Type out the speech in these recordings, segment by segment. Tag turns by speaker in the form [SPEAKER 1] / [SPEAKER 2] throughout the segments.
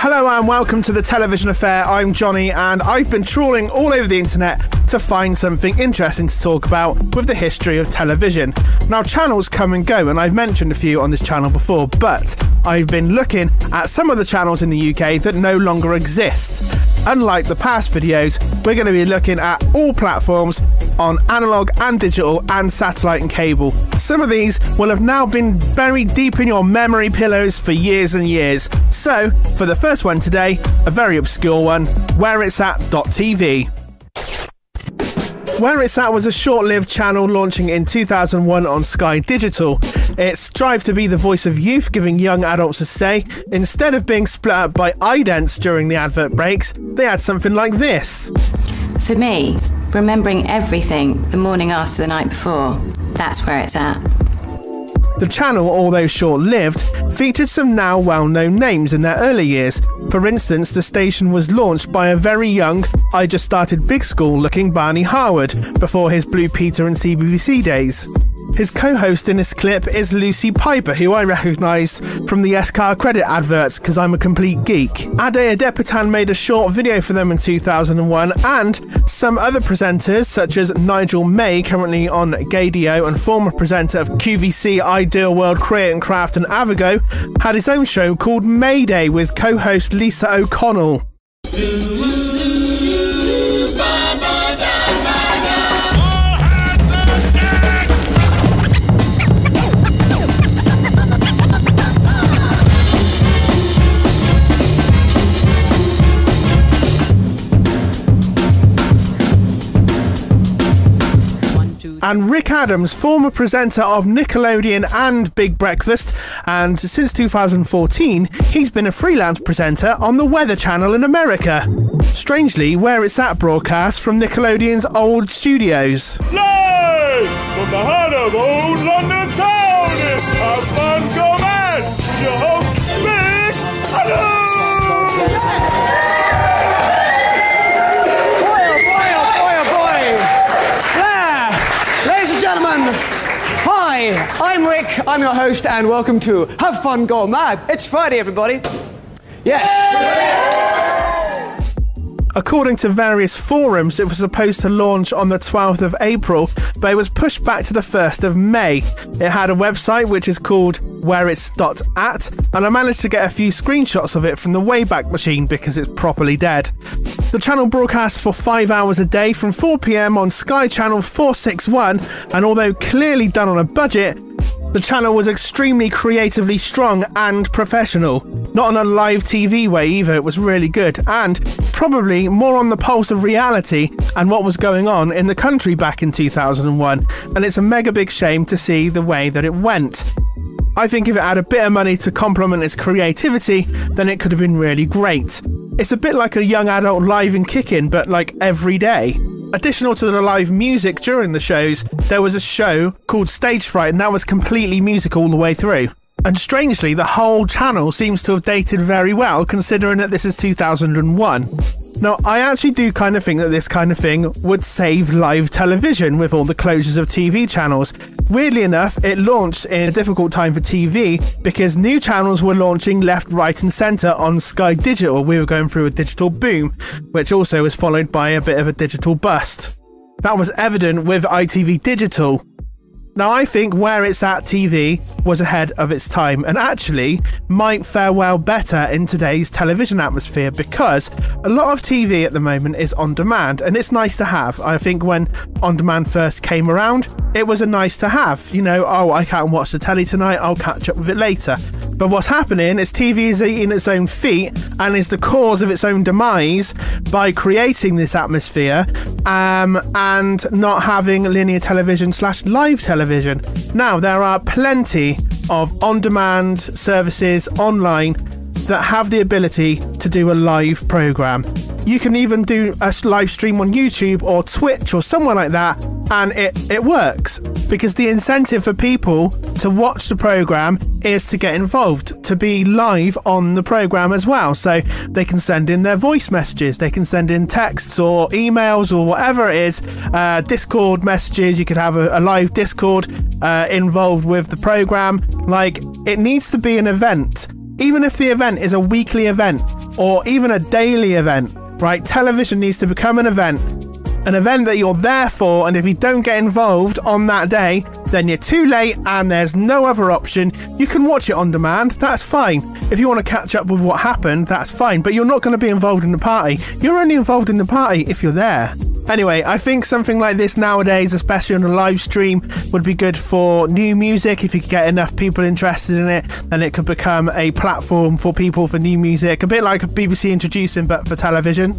[SPEAKER 1] Hello and welcome to the Television Affair. I'm Johnny and I've been trawling all over the internet to find something interesting to talk about with the history of television. Now, channels come and go, and I've mentioned a few on this channel before, but I've been looking at some of the channels in the UK that no longer exist. Unlike the past videos, we're going to be looking at all platforms on analog and digital and satellite and cable. Some of these will have now been buried deep in your memory pillows for years and years. So, for the first one today, a very obscure one, Where It's At.tv. Where It's At was a short lived channel launching in 2001 on Sky Digital. It strived to be the voice of youth, giving young adults a say. Instead of being split up by idents during the advert breaks, they had something like this.
[SPEAKER 2] For me, remembering everything the morning after the night before, that's where it's at.
[SPEAKER 1] The channel, although short lived, featured some now well known names in their early years. For instance, the station was launched by a very young, I just started big school looking Barney Harwood before his Blue Peter and CBBC days. His co host in this clip is Lucy Piper, who I recognised from the S-Car credit adverts because I'm a complete geek. Ade Adepitan made a short video for them in 2001, and some other presenters, such as Nigel May, currently on Gaydio and former presenter of QVC, Ideal World, Create and Craft, and Avago, had his own show called Mayday with co host Lisa O'Connell. And Rick Adams, former presenter of Nickelodeon and Big Breakfast, and since 2014, he's been a freelance presenter on the Weather Channel in America. Strangely, where it's at broadcast from Nickelodeon's old studios.
[SPEAKER 3] Live from the heart of old London town,
[SPEAKER 4] I'm your host, and welcome to Have Fun Go Mad. It's Friday, everybody. Yes.
[SPEAKER 1] According to various forums, it was supposed to launch on the 12th of April, but it was pushed back to the 1st of May. It had a website which is called whereits.at, and I managed to get a few screenshots of it from the Wayback Machine because it's properly dead. The channel broadcasts for five hours a day from 4pm on Sky Channel 461, and although clearly done on a budget, the channel was extremely creatively strong and professional. Not on a live TV way either, it was really good, and probably more on the pulse of reality and what was going on in the country back in 2001. And it's a mega big shame to see the way that it went. I think if it had a bit of money to complement its creativity, then it could have been really great. It's a bit like a young adult live and kicking, but like every day. Additional to the live music during the shows, there was a show called Stage Fright, and that was completely music all the way through. And strangely, the whole channel seems to have dated very well, considering that this is 2001. Now, I actually do kind of think that this kind of thing would save live television with all the closures of TV channels. Weirdly enough, it launched in a difficult time for TV because new channels were launching left, right, and centre on Sky Digital. We were going through a digital boom, which also was followed by a bit of a digital bust. That was evident with ITV Digital, now, I think Where It's At TV was ahead of its time and actually might fare well better in today's television atmosphere because a lot of TV at the moment is on demand and it's nice to have. I think when on demand first came around, it was a nice to have. You know, oh, I can't watch the telly tonight, I'll catch up with it later. But what's happening is TV is eating its own feet and is the cause of its own demise by creating this atmosphere um, and not having linear television slash live television. Now, there are plenty of on demand services online that have the ability to do a live program. You can even do a live stream on YouTube or Twitch or somewhere like that, and it, it works. Because the incentive for people to watch the program is to get involved, to be live on the program as well. So they can send in their voice messages, they can send in texts or emails or whatever it is, uh, Discord messages. You could have a, a live Discord uh, involved with the program. Like, it needs to be an event. Even if the event is a weekly event or even a daily event, right? Television needs to become an event an event that you're there for, and if you don't get involved on that day, then you're too late and there's no other option. You can watch it on demand, that's fine. If you want to catch up with what happened, that's fine, but you're not going to be involved in the party. You're only involved in the party if you're there. Anyway, I think something like this nowadays, especially on a live stream, would be good for new music. If you could get enough people interested in it, then it could become a platform for people for new music, a bit like BBC introducing, but for television.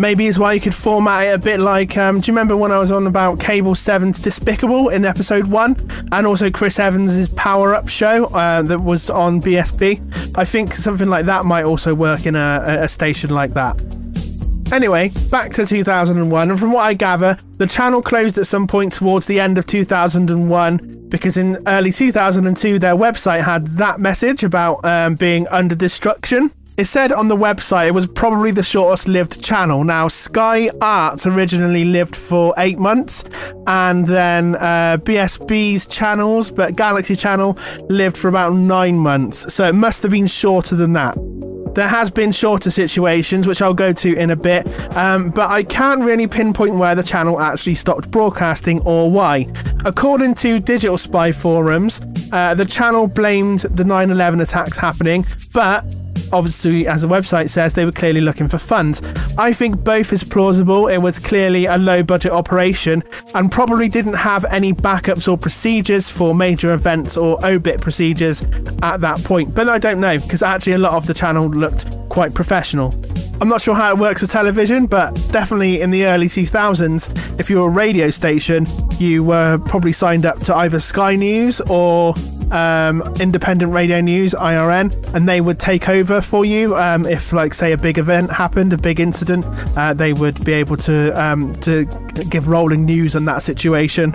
[SPEAKER 1] Maybe is why you could format it a bit like. Um, do you remember when I was on about Cable 7's Despicable in episode one, and also Chris Evans' Power Up show uh, that was on BSB? I think something like that might also work in a, a station like that. Anyway, back to 2001, and from what I gather, the channel closed at some point towards the end of 2001 because in early 2002 their website had that message about um, being under destruction. It said on the website it was probably the shortest lived channel. Now, Sky Arts originally lived for eight months, and then uh, BSB's channels, but Galaxy Channel lived for about nine months. So it must have been shorter than that. There has been shorter situations, which I'll go to in a bit, um, but I can't really pinpoint where the channel actually stopped broadcasting or why. According to Digital Spy forums, uh, the channel blamed the 9 11 attacks happening, but obviously, as the website says, they were clearly looking for funds. I think both is plausible. It was clearly a low budget operation and probably didn't have any backups or procedures for major events or obit procedures at that point. But I don't know because actually a lot of the channel looked quite professional. I'm not sure how it works with television, but definitely in the early 2000s, if you were a radio station, you were probably signed up to either Sky News or um, Independent Radio News (IRN), and they would take over for you um, if, like, say, a big event happened, a big incident. Uh, they would be able to um, to give rolling news on that situation.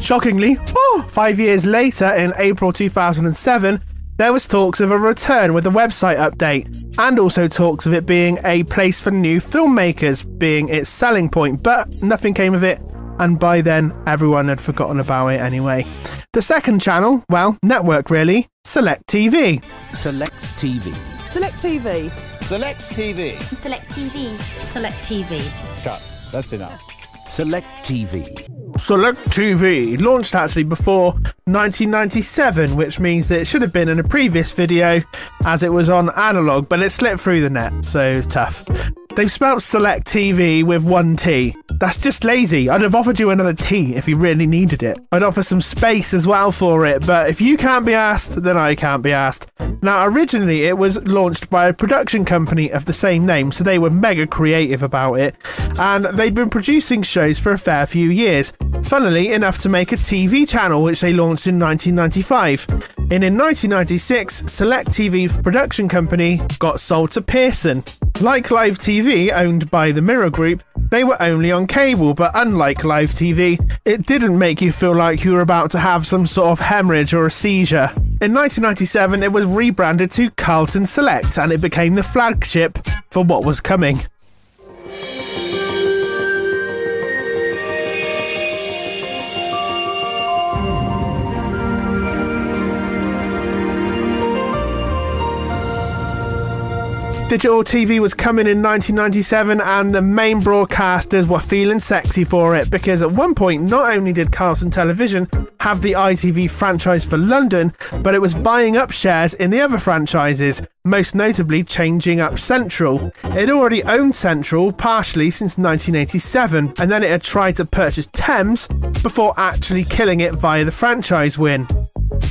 [SPEAKER 1] Shockingly, oh, five years later, in April 2007, there was talks of a return with a website update, and also talks of it being a place for new filmmakers being its selling point, but nothing came of it, and by then everyone had forgotten about it anyway. The second channel, well, network really, Select TV.
[SPEAKER 5] Select TV.
[SPEAKER 6] Select TV.
[SPEAKER 5] Select TV.
[SPEAKER 7] Select TV. Select TV.
[SPEAKER 5] Cut. That's enough. Select TV.
[SPEAKER 1] Select TV launched actually before 1997, which means that it should have been in a previous video as it was on analog, but it slipped through the net, so tough. They've spelled Select TV with one T. That's just lazy. I'd have offered you another T if you really needed it. I'd offer some space as well for it, but if you can't be asked, then I can't be asked. Now, originally it was launched by a production company of the same name, so they were mega creative about it, and they'd been producing shows for a fair few years. Funnily enough, to make a TV channel, which they launched in 1995. And in 1996, Select TV production company got sold to Pearson. Like Live TV, owned by the Mirror Group, they were only on cable, but unlike Live TV, it didn't make you feel like you were about to have some sort of hemorrhage or a seizure. In 1997, it was rebranded to Carlton Select and it became the flagship for what was coming. Digital TV was coming in 1997, and the main broadcasters were feeling sexy for it because at one point, not only did Carlton Television have the ITV franchise for London, but it was buying up shares in the other franchises, most notably changing up Central. It already owned Central partially since 1987, and then it had tried to purchase Thames before actually killing it via the franchise win.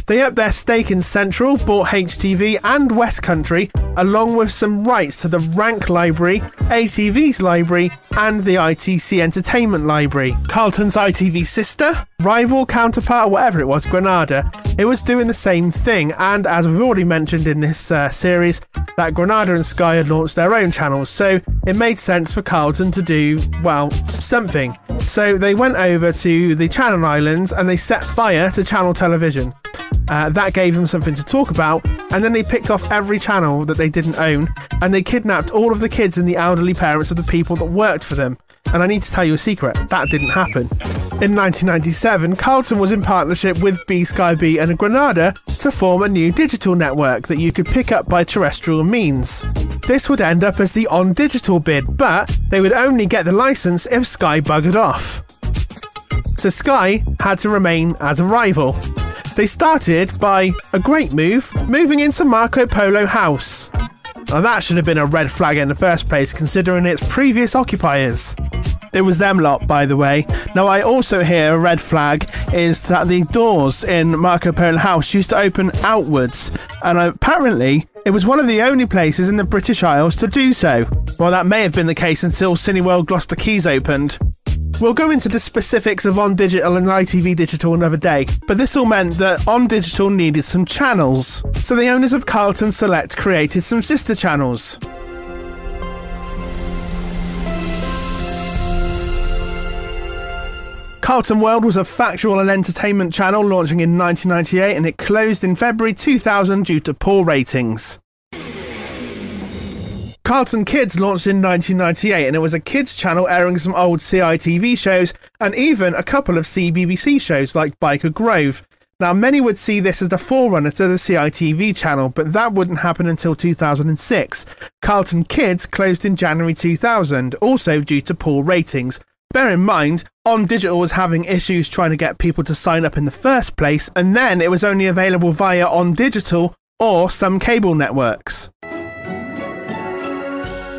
[SPEAKER 1] They upped their stake in Central, bought HTV and West Country, along with some rights to the Rank Library, ATV's library, and the ITC Entertainment Library. Carlton's ITV sister, rival, counterpart, whatever it was, Granada, it was doing the same thing, and as we've already mentioned in this uh, series, that Granada and Sky had launched their own channels, so it made sense for Carlton to do, well, something. So they went over to the Channel Islands and they set fire to channel television. Uh, that gave them something to talk about, and then they picked off every channel that they didn't own, and they kidnapped all of the kids and the elderly parents of the people that worked for them. And I need to tell you a secret that didn't happen. In 1997, Carlton was in partnership with BSkyB and Granada to form a new digital network that you could pick up by terrestrial means. This would end up as the On Digital bid, but they would only get the license if Sky buggered off. So Sky had to remain as a rival. They started by a great move, moving into Marco Polo House. Now that should have been a red flag in the first place, considering its previous occupiers. It was them lot, by the way. Now, I also hear a red flag is that the doors in Marco Polo House used to open outwards, and apparently it was one of the only places in the British Isles to do so. Well, that may have been the case until Cineworld Gloucester Quays opened. We'll go into the specifics of On Digital and ITV Digital another day, but this all meant that On Digital needed some channels. So the owners of Carlton Select created some sister channels. Carlton World was a factual and entertainment channel launching in 1998 and it closed in February 2000 due to poor ratings. Carlton Kids launched in 1998 and it was a kids channel airing some old CITV shows and even a couple of CBBC shows like Byker Grove. Now, many would see this as the forerunner to the CITV channel, but that wouldn't happen until 2006. Carlton Kids closed in January 2000, also due to poor ratings. Bear in mind, On Digital was having issues trying to get people to sign up in the first place, and then it was only available via On Digital or some cable networks.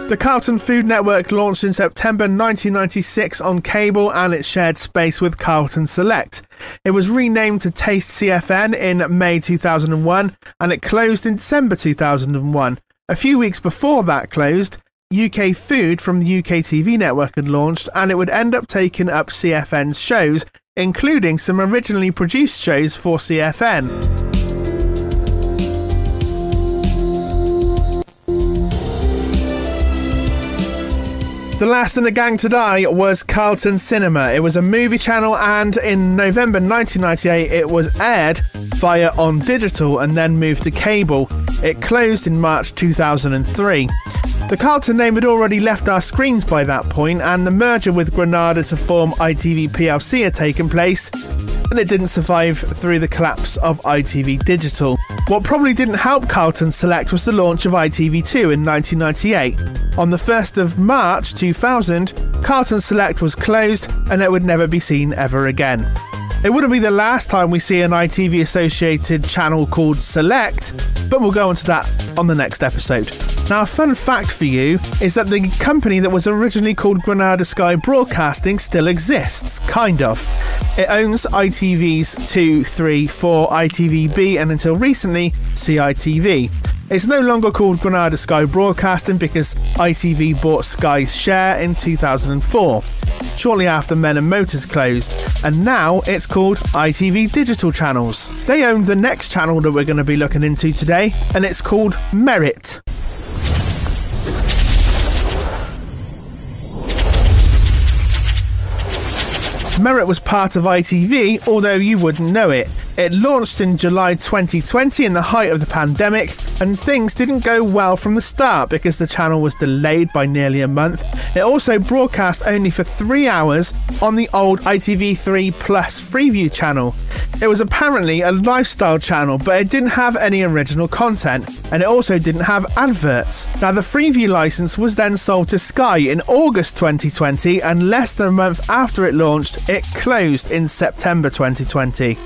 [SPEAKER 1] The Carlton Food Network launched in September 1996 on cable and it shared space with Carlton Select. It was renamed to Taste CFN in May 2001 and it closed in December 2001. A few weeks before that closed, UK Food from the UK TV network had launched and it would end up taking up CFN's shows, including some originally produced shows for CFN. The last in the gang to die was Carlton Cinema. It was a movie channel, and in November 1998, it was aired via on digital and then moved to cable. It closed in March 2003. The Carlton name had already left our screens by that point, and the merger with Granada to form ITV PLC had taken place, and it didn't survive through the collapse of ITV Digital. What probably didn't help Carlton Select was the launch of ITV2 in 1998. On the 1st of March 2000, Carlton Select was closed and it would never be seen ever again. It wouldn't be the last time we see an ITV associated channel called Select, but we'll go into that on the next episode. Now, a fun fact for you is that the company that was originally called Granada Sky Broadcasting still exists, kind of. It owns ITV's 2, 3, 4, ITVBe, and until recently, CITV. It's no longer called Granada Sky Broadcasting because ITV bought Sky's share in 2004, shortly after Men and Motors closed, and now it's called ITV Digital Channels. They own the next channel that we're going to be looking into today, and it's called Merit. Merit was part of ITV, although you wouldn't know it. It launched in July 2020 in the height of the pandemic, and things didn't go well from the start because the channel was delayed by nearly a month. It also broadcast only for three hours on the old ITV3 Plus Freeview channel. It was apparently a lifestyle channel, but it didn't have any original content, and it also didn't have adverts. Now, the Freeview license was then sold to Sky in August 2020, and less than a month after it launched, it closed in September 2020.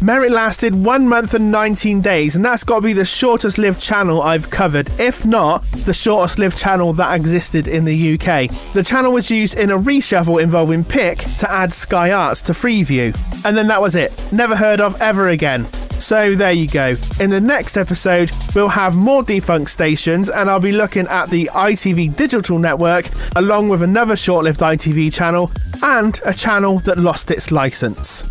[SPEAKER 1] Merit lasted 1 month and 19 days, and that's got to be the shortest lived channel I've covered, if not the shortest lived channel that existed in the UK. The channel was used in a reshuffle involving Pick to add Sky Arts to Freeview, and then that was it. Never heard of ever again. So there you go. In the next episode, we'll have more defunct stations, and I'll be looking at the ITV digital network, along with another short lived ITV channel and a channel that lost its license.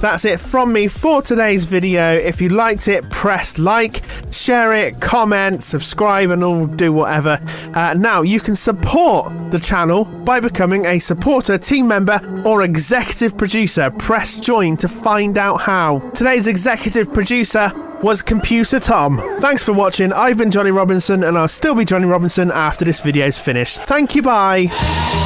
[SPEAKER 1] That's it from me for today's video. If you liked it, press like, share it, comment, subscribe, and all do whatever. Uh, now you can support the channel by becoming a supporter, team member, or executive producer. Press join to find out how. Today's executive producer was Computer Tom. Thanks for watching. I've been Johnny Robinson, and I'll still be Johnny Robinson after this video's finished. Thank you, bye.